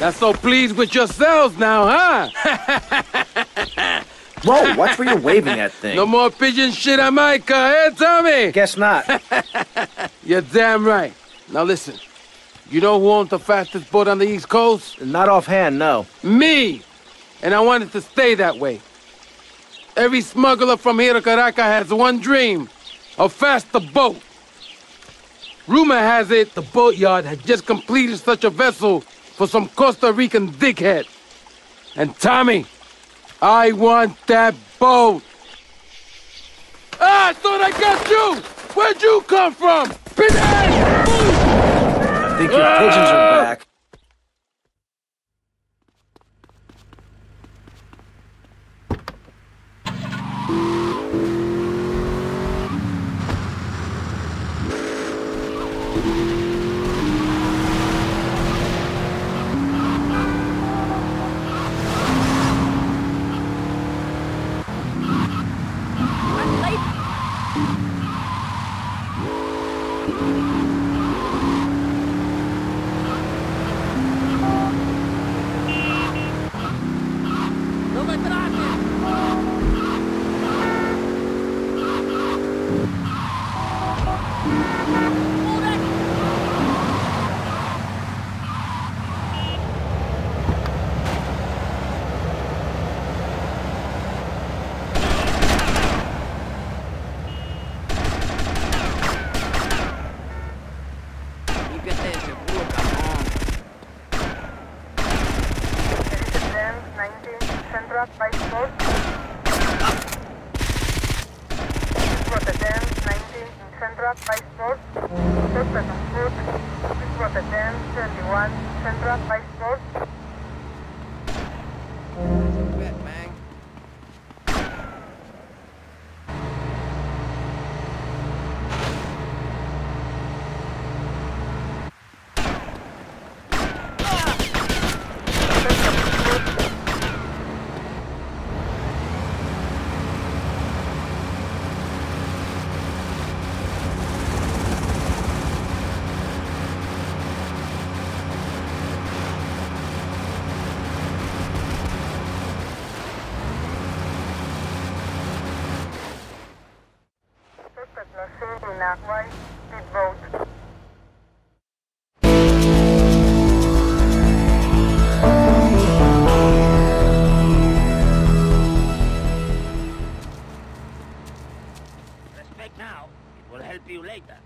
That's so pleased with yourselves now, huh? Whoa, watch where you're waving that thing. no more pigeon shit on my car, eh, Tommy? Guess not. You're damn right. Now listen, you know who owns the fastest boat on the East Coast? not offhand, no. Me! And I want it to stay that way. Every smuggler from here to Caracas has one dream, a faster boat. Rumor has it the boatyard has just completed such a vessel for some Costa Rican dickhead. And Tommy, I want that boat. Ah, I thought I got you! Where'd you come from? Pinhead! I think your pigeons are back. No me trates. bibliotece, burka, no. 19, Central, 54. Rotterdam, 19, Central, 54. Force. 4. Rotterdam, 21, Central, Respect now. It will help you later.